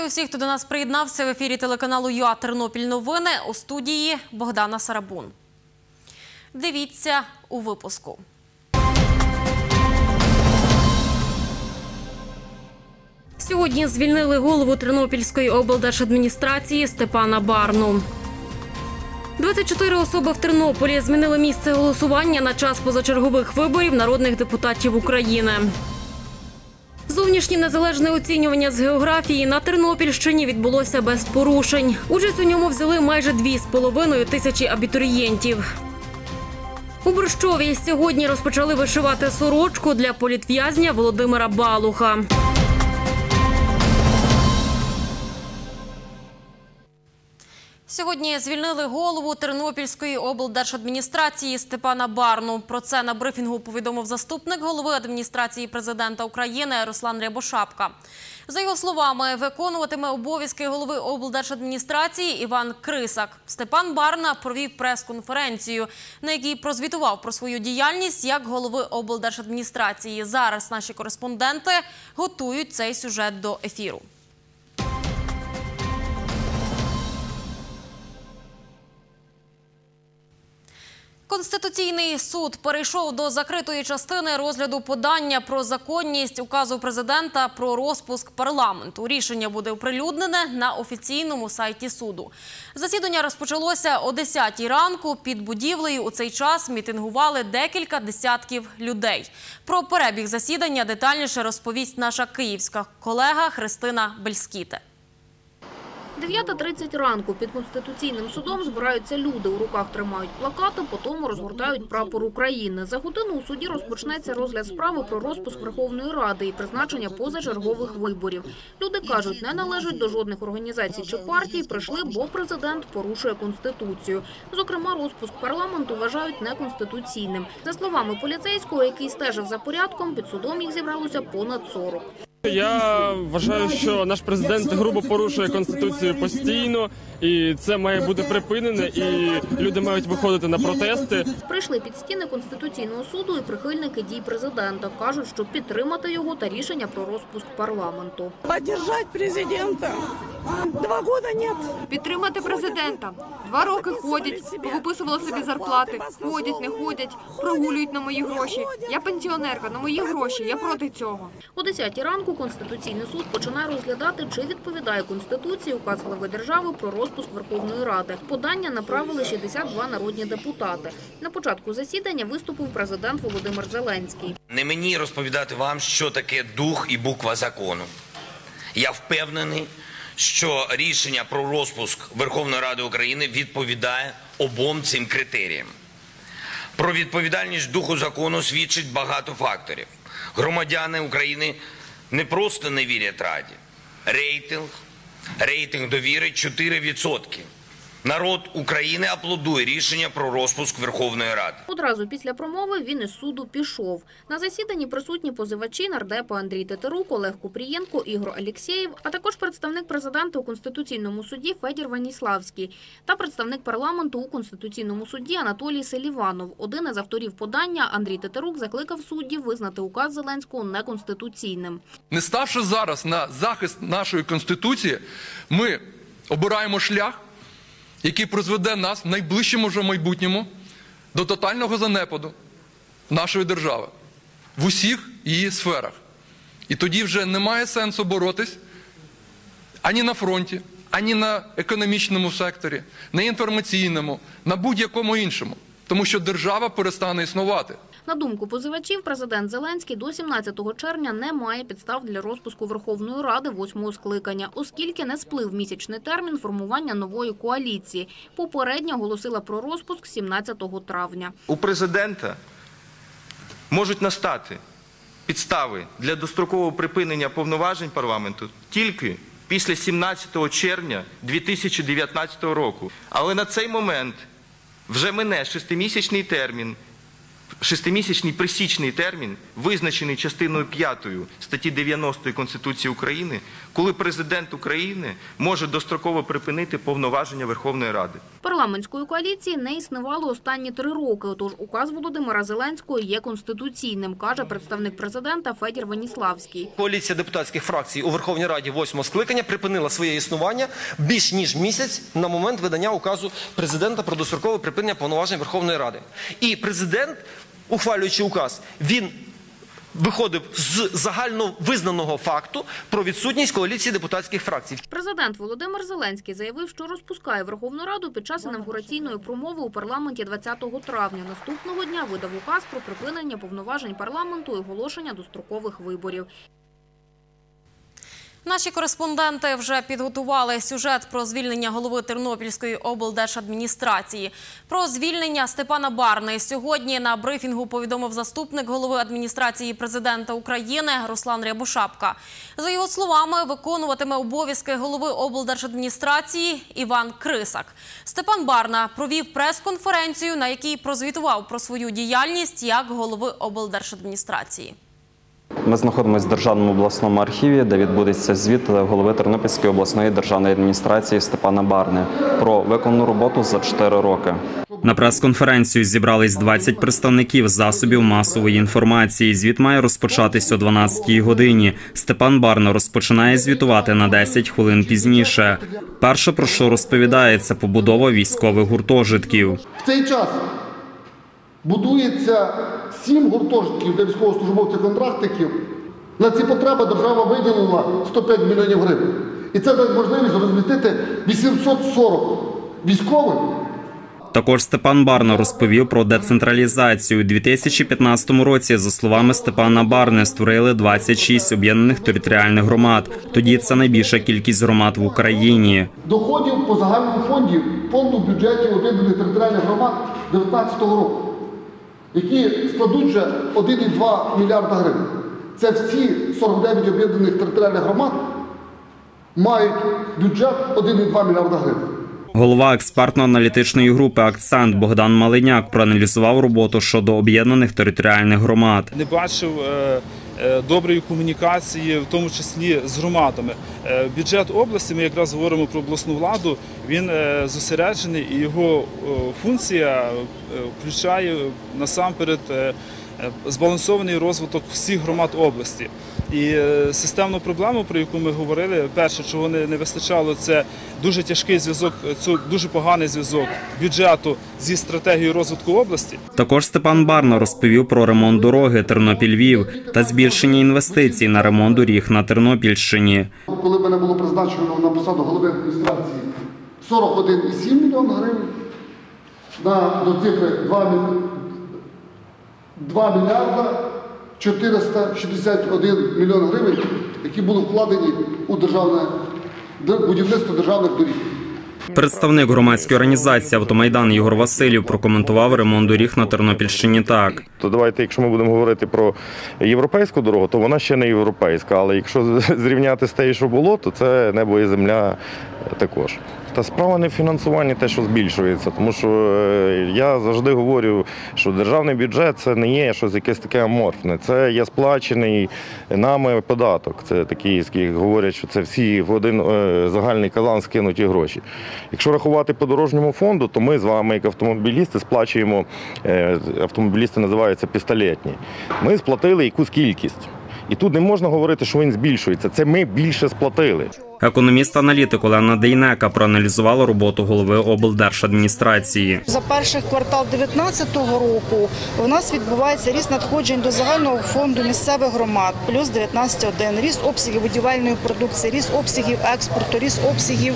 Вітаю всіх, хто до нас приєднався в ефірі телеканалу ЮА Тернопіль Новини у студії Богдана Сарабун. Дивіться у випуску. Сьогодні звільнили голову Тернопільської облдержадміністрації Степана Барну. 24 особи в Тернополі змінили місце голосування на час позачергових виборів народних депутатів України. Зовнішнє незалежне оцінювання з географії на Тернопільщині відбулося без порушень. Участь у ньому взяли майже 2,5 тисячі абітурієнтів. У Борщові сьогодні розпочали вишивати сорочку для політв'язня Володимира Балуха. Сьогодні звільнили голову Тернопільської облдержадміністрації Степана Барну. Про це на брифінгу повідомив заступник голови адміністрації президента України Руслан Рябошапка. За його словами, виконуватиме обов'язки голови облдержадміністрації Іван Крисак. Степан Барна провів прес-конференцію, на якій прозвітував про свою діяльність як голови облдержадміністрації. Зараз наші кореспонденти готують цей сюжет до ефіру. Конституційний суд перейшов до закритої частини розгляду подання про законність указу президента про розпуск парламенту. Рішення буде оприлюднене на офіційному сайті суду. Засідання розпочалося о 10 ранку. Під будівлею у цей час мітингували декілька десятків людей. Про перебіг засідання детальніше розповість наша київська колега Христина Бельскіте. 9.30 ранку під Конституційним судом збираються люди. У руках тримають плакати, потім розгортають прапор України. За годину у суді розпочнеться розгляд справи про розпуск Верховної Ради і призначення позачергових виборів. Люди кажуть, не належать до жодних організацій чи партій, прийшли, бо президент порушує Конституцію. Зокрема, розпуск парламенту вважають неконституційним. За словами поліцейського, який стежив за порядком, під судом їх зібралося понад 40. Я вважаю, що наш президент грубо порушує конституцію постійно, і це має бути припинене. І люди мають виходити на протести. Прийшли під стіни Конституційного суду і прихильники дій президента. Кажуть, що підтримати його та рішення про розпуск парламенту. Поддержать президента. Два года нет. Підтримати президента. Два роки ходять, повиписували собі зарплати. Ходять, не ходять, прогулюють на мої гроші. Я пенсіонерка, на мої гроші. Я проти цього. О 10 ранку Конституційний суд починає розглядати, чи відповідає Конституції указ глави держави про розпуск Верховної Ради. Подання направили 62 народні депутати. На початку засідання виступив президент Володимир Зеленський. Не мені розповідати вам, що таке дух і буква закону. Я впевнений, що рішення про розпуск Верховної Ради України відповідає обом цим критеріям. Про відповідальність духу закону свідчить багато факторів. Громадяни України не просто не вірять Раді. Рейтинг, рейтинг довіри 4%. Народ України аплодує рішення про розпуск Верховної Ради. Одразу після промови він із суду пішов. На засіданні присутні позивачі нардепи Андрій Тетерук, Олег Купрієнко, Ігор Алєксєєв, а також представник президента у Конституційному суді Федір Ваніславський та представник парламенту у Конституційному суді Анатолій Селіванов. Один із авторів подання Андрій Тетерук закликав суддів визнати указ Зеленського неконституційним. Не ставши зараз на захист нашої конституції, ми обираємо шлях, який призведе нас в найближчому вже майбутньому до тотального занепаду нашої держави в усіх її сферах. І тоді вже немає сенсу боротись ані на фронті, ані на економічному секторі, на інформаційному, на будь-якому іншому, тому що держава перестане існувати. На думку позивачів, президент Зеленський до 17 червня не має підстав для розпуску Верховної Ради восьмого скликання, оскільки не сплив місячний термін формування нової коаліції. Попередньо оголосила про розпуск 17 травня. у президента можуть настати підстави для дострокового припинення повноважень парламенту тільки після 17 червня 2019 року. Але на цей момент вже мине шестимісячний термін шестимісячний пресічний термін, визначений частиною 5 статті 90 Конституції України, коли президент України може достроково припинити повноваження Верховної Ради. Парламентської коаліції не існувало останні три роки, отож указ Володимира Зеленського є конституційним, каже представник президента Федір Веніславський. Коаліція депутатських фракцій у Верховній Раді восьмого скликання припинила своє існування більш ніж місяць на момент видання указу президента про дострокове припинення повноважень Верховної Ради. І президент, ухвалюючи указ, він виходив з загально визнаного факту про відсутність коаліції депутатських фракцій. Президент Володимир Зеленський заявив, що розпускає Верховну Раду під час інавгураційної промови у парламенті 20 травня. Наступного дня видав указ про припинення повноважень парламенту і оголошення дострокових виборів. Наші кореспонденти вже підготували сюжет про звільнення голови Тернопільської облдержадміністрації. Про звільнення Степана Барни сьогодні на брифінгу повідомив заступник голови адміністрації президента України Руслан Рябошапка. За його словами, виконуватиме обов'язки голови облдержадміністрації Іван Крисак. Степан Барна провів прес-конференцію, на якій прозвітував про свою діяльність як голови облдержадміністрації. Ми знаходимося в Державному обласному архіві, де відбудеться звіт голови Тернопільської обласної державної адміністрації Степана Барни про виконану роботу за 4 роки. На прес-конференцію зібрались 20 представників засобів масової інформації. Звіт має розпочатись о 12-й годині. Степан Барна розпочинає звітувати на 10 хвилин пізніше. Перше про що розповідає, це побудова військових гуртожитків. В цей час будується сім гуртожитків для військовослужбовців-контрактників. На ці потреби держава виділила 105 мільйонів гривень. І це дасть можливість розмістити 840 військових Також Степан Барна розповів про децентралізацію. У 2015 році, за словами Степана Барни, створили 26 об'єднаних територіальних громад. Тоді це найбільша кількість громад в Україні. доходів по загальному фонді фонду бюджетів об'єднаних територіальних громад 2019 року, які складуть вже 1,2 мільярда гривень. Це всі 49 об'єднаних територіальних громад мають бюджет 1,2 мільярда гривень. Голова експертно-аналітичної групи Акцент Богдан Малиняк проаналізував роботу щодо об'єднаних територіальних громад. не бачив е, доброї комунікації, в тому числі з громадами. Е, Бюджет області, ми якраз говоримо про обласну владу, він е, зосереджений і його е, функція е, включає насамперед е, е, збалансований розвиток всіх громад області. І е, системну проблему, про яку ми говорили, перше, чого не, вистачало, це дуже тяжкий зв'язок, це дуже поганий зв'язок бюджету зі стратегією розвитку області. Також Степан Барна розповів про ремонт дороги Тернопіль-Львів та збільшення інвестицій на ремонт доріг на Тернопільщині. Коли мене було призначено на посаду голови адміністрації 41,7 мільйона гривень, на, до цифри 2, міль... 2 мільярда 461 мільйон гривень, які були вкладені у державне будівництво державних доріг. Представник громадської організації Автомайдан Ігор Василів прокоментував ремонт доріг на Тернопільщині так. То давайте, якщо ми будемо говорити про європейську дорогу, то вона ще не європейська. Але якщо зрівняти з тією, що було, то це небо і земля також. Та справа не в фінансуванні те, що збільшується, тому що е, я завжди говорю, що державний бюджет це не є щось якесь таке аморфне. Це є сплачений нами податок. Це такі, які говорять, що це всі в один е, загальний казан скинуті гроші. Якщо рахувати по дорожньому фонду, то ми з вами, як автомобілісти, сплачуємо е, автомобілісти називаються пістолетні. Ми сплатили якусь кількість. І тут не можна говорити, що він збільшується. Це ми більше сплатили. Економіст-аналітик Олена Дейнека проаналізувала роботу голови облдержадміністрації. За перший квартал 2019 року у нас відбувається ріст надходжень до загального фонду місцевих громад, плюс 19,1. Ріст обсягів будівельної продукції, ріст обсягів експорту, ріст обсягів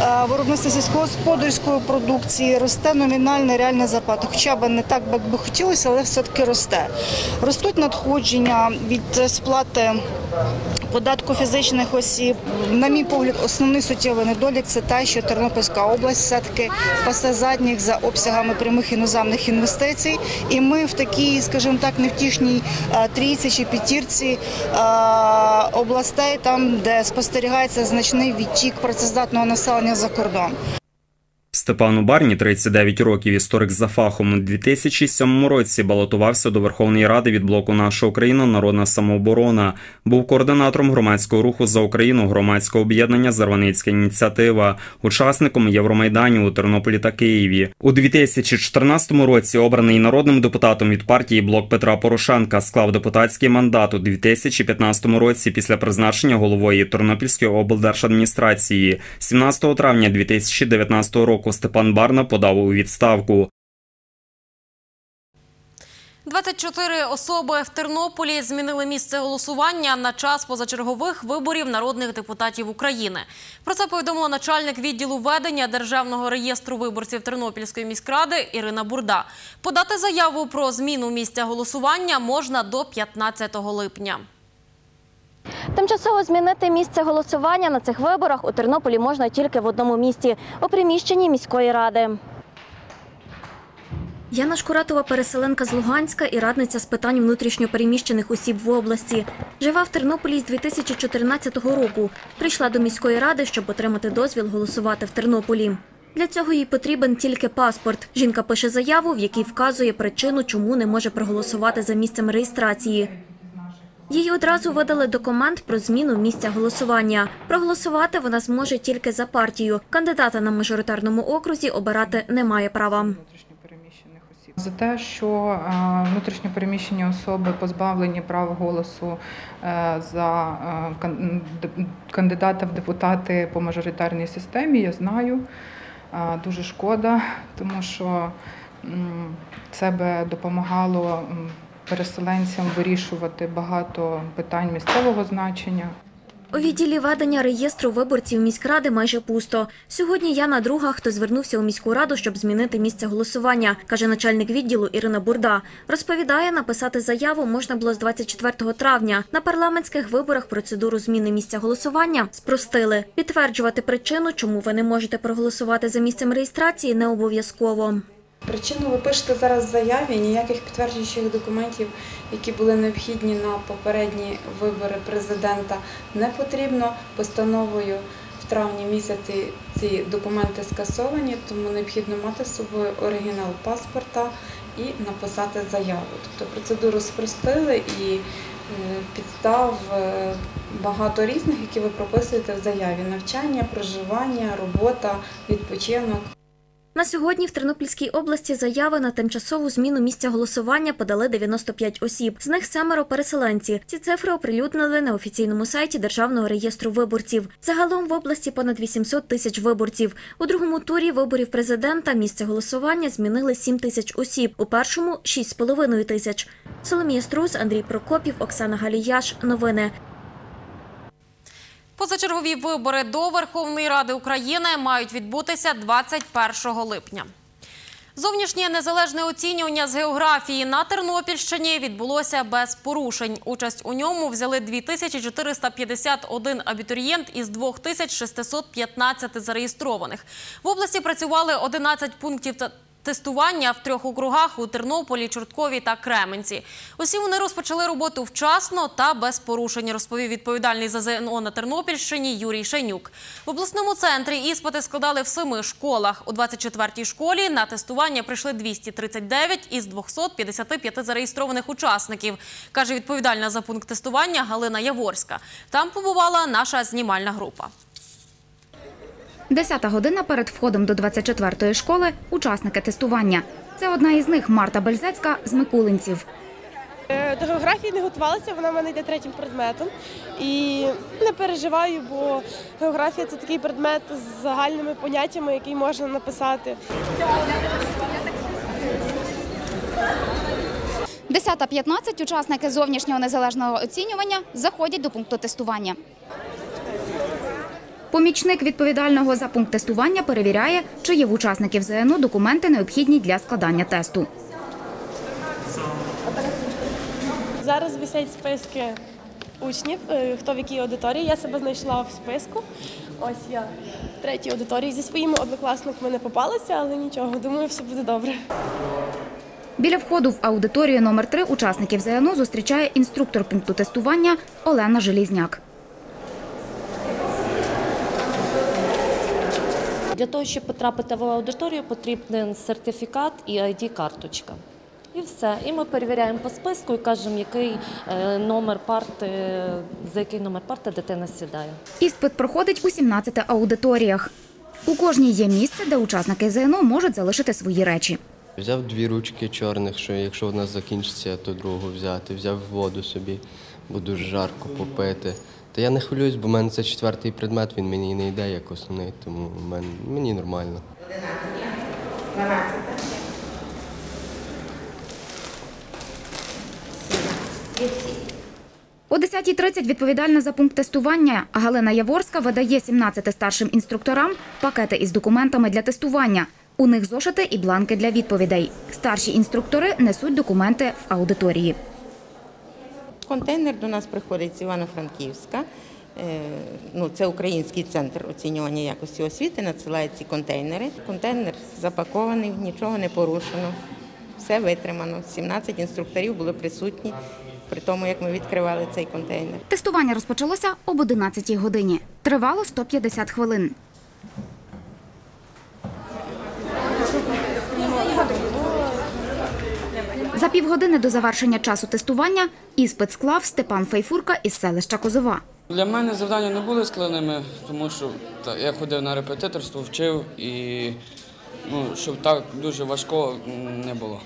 е, виробництва сільськогосподарської продукції, росте номінальна реальна зарплата. Хоча б не так, як би хотілося, але все-таки росте. Ростуть надходження від сплати податку фізичних осіб. На мій погляд, основний суттєвий недолік це те, що Тернопільська область все-таки пасе задніх за обсягами прямих іноземних інвестицій. І ми в такій, скажімо так, невтішній е, трійці чи п'ятірці е, областей, там, де спостерігається значний відтік працездатного населення за кордон. Степану Барні, 39 років, історик за фахом, у 2007 році балотувався до Верховної Ради від блоку Наша Україна Народна самооборона. Був координатором громадського руху за Україну, громадського об'єднання Зарваницька ініціатива, учасником Євромайданів у Тернополі та Києві. У 2014 році обраний народним депутатом від партії Блок Петра Порошенка склав депутатський мандат у 2015 році після призначення головою Тернопільської облдержадміністрації. 17 травня 2019 року Степан Барна подав у відставку. 24 особи в Тернополі змінили місце голосування на час позачергових виборів народних депутатів України. Про це повідомила начальник відділу ведення Державного реєстру виборців Тернопільської міськради Ірина Бурда. Подати заяву про зміну місця голосування можна до 15 липня. Тимчасово змінити місце голосування на цих виборах у Тернополі можна тільки в одному місці у приміщенні міської ради. Яна Шкуратова переселенка з Луганська і радниця з питань внутрішньопереміщених осіб в області. Жива в Тернополі з 2014 року. Прийшла до міської ради, щоб отримати дозвіл голосувати в Тернополі. Для цього їй потрібен тільки паспорт. Жінка пише заяву, в якій вказує причину, чому не може проголосувати за місцем реєстрації. Їй одразу видали документ про зміну місця голосування. Проголосувати вона зможе тільки за партію. Кандидата на мажоритарному окрузі обирати не має права. За те, що е, внутрішньопереміщені особи позбавлені права голосу е, за е, кандидата в депутати по мажоритарній системі, я знаю. Дуже шкода, тому що це би допомагало переселенцям вирішувати багато питань місцевого значення. У відділі ведення реєстру виборців міськради майже пусто. Сьогодні Яна друга, хто звернувся у міську раду, щоб змінити місце голосування, каже начальник відділу Ірина Бурда. Розповідає, написати заяву можна було з 24 травня. На парламентських виборах процедуру зміни місця голосування спростили. Підтверджувати причину, чому ви не можете проголосувати за місцем реєстрації, не обов'язково. Причину ви пишете зараз заяві, ніяких підтверджуючих документів, які були необхідні на попередні вибори президента, не потрібно. Постановою в травні місяці ці документи скасовані, тому необхідно мати з собою оригінал паспорта і написати заяву. Тобто процедуру спростили і е, підстав е, багато різних, які ви прописуєте в заяві: навчання, проживання, робота, відпочинок. На сьогодні в Тернопільській області заяви на тимчасову зміну місця голосування подали 95 осіб. З них семеро переселенці. Ці цифри оприлюднили на офіційному сайті Державного реєстру виборців. Загалом в області понад 800 тисяч виборців. У другому турі виборів президента місце голосування змінили 7 тисяч осіб. У першому 6,5 тисяч. Соломія Струс, Андрій Прокопів, Оксана Галіяш. Новини. Позачергові вибори до Верховної Ради України мають відбутися 21 липня. Зовнішнє незалежне оцінювання з географії на Тернопільщині відбулося без порушень. Участь у ньому взяли 2451 абітурієнт із 2615 зареєстрованих. В області працювали 11 пунктів тестування в трьох округах у Тернополі, Чорткові та Кременці. Усі вони розпочали роботу вчасно та без порушень, розповів відповідальний за ЗНО на Тернопільщині Юрій Шенюк. В обласному центрі іспити складали в семи школах. У 24-й школі на тестування прийшли 239 із 255 зареєстрованих учасників, каже відповідальна за пункт тестування Галина Яворська. Там побувала наша знімальна група. Десята година перед входом до 24-ї школи – учасники тестування. Це одна із них Марта Бельзецька з Микулинців. Е, До географії не готувалася, вона в мене йде третім предметом. І не переживаю, бо географія це такий предмет з загальними поняттями, який можна написати. 10.15 учасники зовнішнього незалежного оцінювання заходять до пункту тестування. Помічник відповідального за пункт тестування перевіряє, чи є в учасників ЗНО документи необхідні для складання тесту. Зараз висять списки учнів, е, хто в якій аудиторії. Я себе знайшла в списку. Ось я в третій аудиторії зі своїми однокласниками не попалася, але нічого, думаю, все буде добре. Біля входу в аудиторію номер 3 учасників ЗНО зустрічає інструктор пункту тестування Олена Желізняк. Для того, щоб потрапити в аудиторію, потрібен сертифікат і ID-карточка. І все. І ми перевіряємо по списку і кажемо, який е, номер парти, за який номер парти дитина сідає. Іспит проходить у 17 аудиторіях. У кожній є місце, де учасники ЗНО можуть залишити свої речі. Взяв дві ручки чорних, що якщо в нас закінчиться, то другу взяти. Взяв воду собі, бо дуже жарко попити. Та я не хвилююсь, бо в мене це четвертий предмет, він мені не йде як основний, тому мені нормально. О 10.30 відповідальна за пункт тестування Галина Яворська видає 17 старшим інструкторам пакети із документами для тестування. У них зошити і бланки для відповідей. Старші інструктори несуть документи в аудиторії. Контейнер до нас приходить з Івано-Франківська. Е, Ну, це український центр оцінювання якості освіти, надсилає ці контейнери. Контейнер запакований, нічого не порушено, все витримано. 17 інструкторів були присутні при тому, як ми відкривали цей контейнер. Тестування розпочалося об 11 годині. Тривало 150 хвилин. Півгодини до завершення часу тестування іспит склав Степан Фейфурка із селища Козова. Для мене завдання не були складними, тому що та, я ходив на репетиторство, вчив і ну, щоб так дуже важко не було.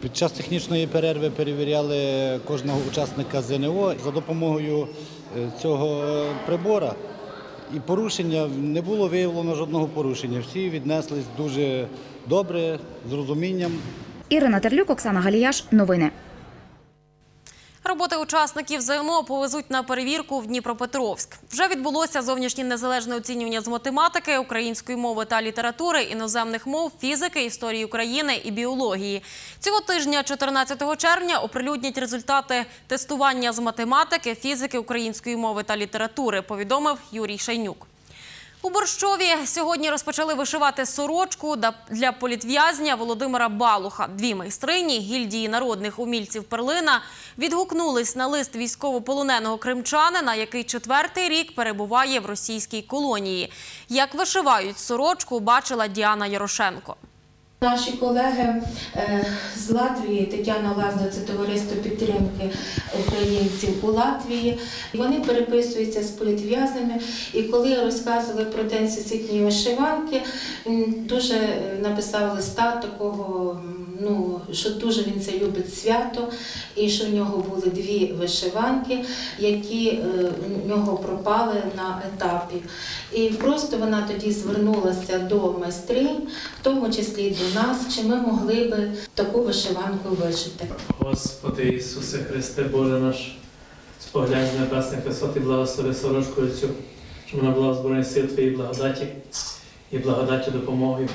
Під час технічної перерви перевіряли кожного учасника ЗНО за допомогою е, цього прибора. І порушення не було виявлено жодного порушення. Всі віднеслись дуже добре, з розумінням. Ірина Терлюк, Оксана Галіяш. Новини. Роботи учасників ЗНО повезуть на перевірку в Дніпропетровськ. Вже відбулося зовнішнє незалежне оцінювання з математики, української мови та літератури, іноземних мов, фізики, історії України і біології. Цього тижня, 14 червня, оприлюднять результати тестування з математики, фізики, української мови та літератури, повідомив Юрій Шайнюк. У Борщові сьогодні розпочали вишивати сорочку для політв'язня Володимира Балуха. Дві майстрині гільдії народних умільців Перлина відгукнулись на лист військовополоненого кримчанина, який четвертий рік перебуває в російській колонії. Як вишивають сорочку, бачила Діана Ярошенко. Наші колеги е, з Латвії, Тетяна Лазда, це товариство підтримки українців у Латвії. Вони переписуються з політв'язнями. І коли розказували про день всесвітньої вишиванки, дуже е, написав листа такого, ну що дуже він це любить свято, і що в нього були дві вишиванки, які е, в нього пропали на етапі. І просто вона тоді звернулася до майстринь, в тому числі і нас, чи ми могли би таку вишиванку вишити. Господи Ісусе Христе, Боже наш, споглянь з небесних висот і благослови сорочкою цю, щоб вона була в збройних сил Твоїй благодаті і благодаті допомоги.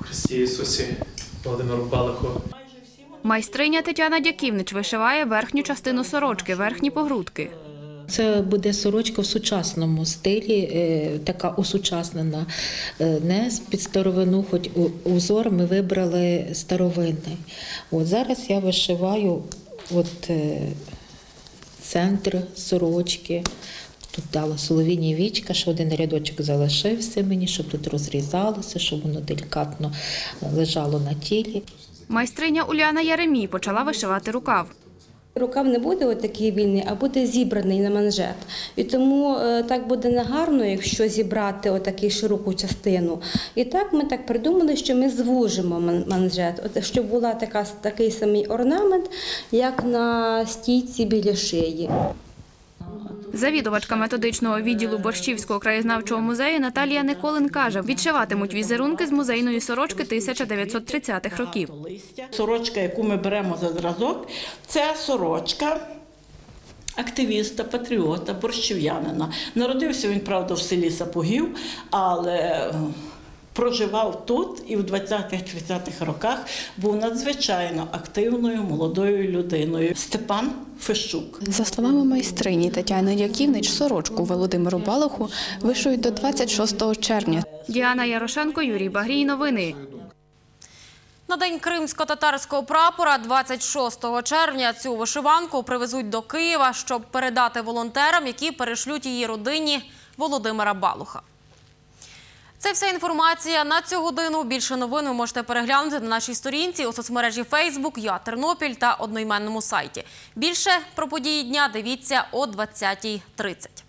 Христі Ісусі, Володимиру Балаху, Майстриня Тетяна Дяківнич вишиває верхню частину сорочки, верхні погрудки. Це буде сорочка в сучасному стилі, е, така усучаснена. Е, Не під старовину, хоч узор ми вибрали старовинний. От зараз я вишиваю от, е, центр сорочки. Тут дала солов'їні вічка, що один рядочок залишився мені, щоб тут розрізалося, щоб воно делікатно лежало на тілі. Майстриня Уляна Яремій почала вишивати рукав. Рукав не буде отакий такий вільний, а буде зібраний на манжет. І тому е, так буде негарно, якщо зібрати отаку широку частину. І так ми так придумали, що ми звужимо ман- манжет, от, щоб була така, такий самий орнамент, як на стійці біля шиї. Завідувачка методичного відділу Борщівського краєзнавчого музею Наталія Николин каже, відшиватимуть візерунки з музейної сорочки 1930-х років. Сорочка, яку ми беремо за зразок, це сорочка активіста, патріота, борщів'янина. Народився він, правда, в селі Сапогів, але проживав тут і в 20-30-х роках був надзвичайно активною молодою людиною. Степан Фещук. За словами майстрині Тетяни Яківнич, сорочку Володимиру Балаху вишують до 26 червня. Діана Ярошенко, Юрій Багрій. Новини. На день кримсько-татарського прапора 26 червня цю вишиванку привезуть до Києва, щоб передати волонтерам, які перешлють її родині Володимира Балуха. Це вся інформація на цю годину. Більше новин ви можете переглянути на нашій сторінці у соцмережі Facebook, Я Тернопіль та одноіменному сайті. Більше про події дня дивіться о 20.30.